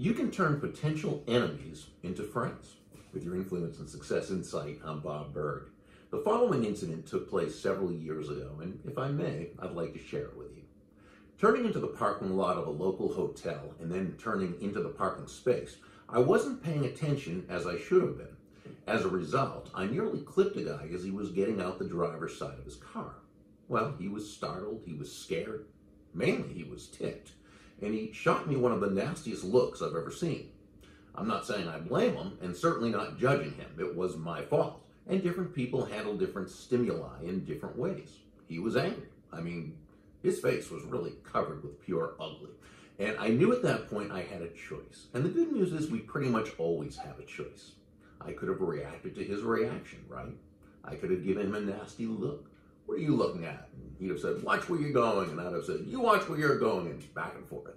You can turn potential enemies into friends. With your influence and success insight, I'm Bob Burg. The following incident took place several years ago, and if I may, I'd like to share it with you. Turning into the parking lot of a local hotel and then turning into the parking space, I wasn't paying attention as I should have been. As a result, I nearly clipped a guy as he was getting out the driver's side of his car. Well, he was startled, he was scared, mainly he was ticked and he shot me one of the nastiest looks I've ever seen. I'm not saying I blame him, and certainly not judging him. It was my fault. And different people handle different stimuli in different ways. He was angry. I mean, his face was really covered with pure ugly. And I knew at that point I had a choice. And the good news is we pretty much always have a choice. I could have reacted to his reaction, right? I could have given him a nasty look. What are you looking at? He'd have said, watch where you're going. And I'd have said, you watch where you're going, and back and forth.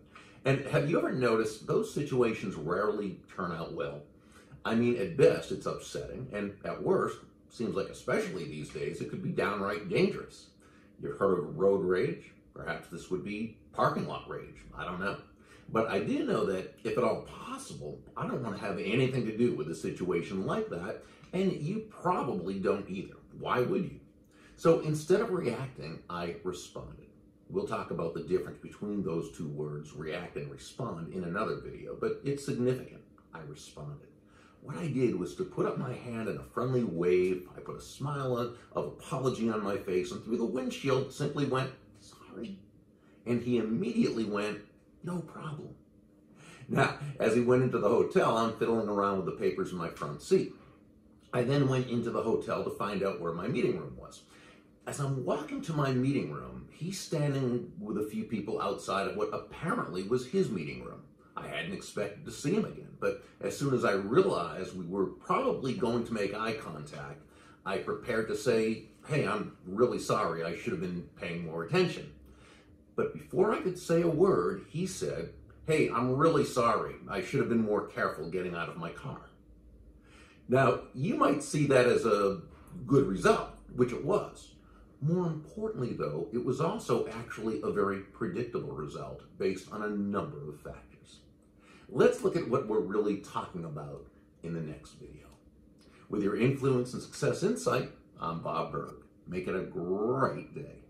And have you ever noticed those situations rarely turn out well? I mean, at best, it's upsetting, and at worst, seems like especially these days, it could be downright dangerous. You've heard of road rage? Perhaps this would be parking lot rage. I don't know. But I do know that if at all possible, I don't want to have anything to do with a situation like that, and you probably don't either. Why would you? So instead of reacting, I responded. We'll talk about the difference between those two words, react and respond, in another video, but it's significant. I responded. What I did was to put up my hand in a friendly wave. I put a smile on, of apology on my face, and through the windshield simply went, sorry. And he immediately went, no problem. Now, as he went into the hotel, I'm fiddling around with the papers in my front seat. I then went into the hotel to find out where my meeting room was. As I'm walking to my meeting room, he's standing with a few people outside of what apparently was his meeting room. I hadn't expected to see him again, but as soon as I realized we were probably going to make eye contact, I prepared to say, Hey, I'm really sorry, I should have been paying more attention. But before I could say a word, he said, Hey, I'm really sorry, I should have been more careful getting out of my car. Now, you might see that as a good result, which it was. More importantly, though, it was also actually a very predictable result based on a number of factors. Let's look at what we're really talking about in the next video. With your influence and success insight, I'm Bob Burg. Make it a great day.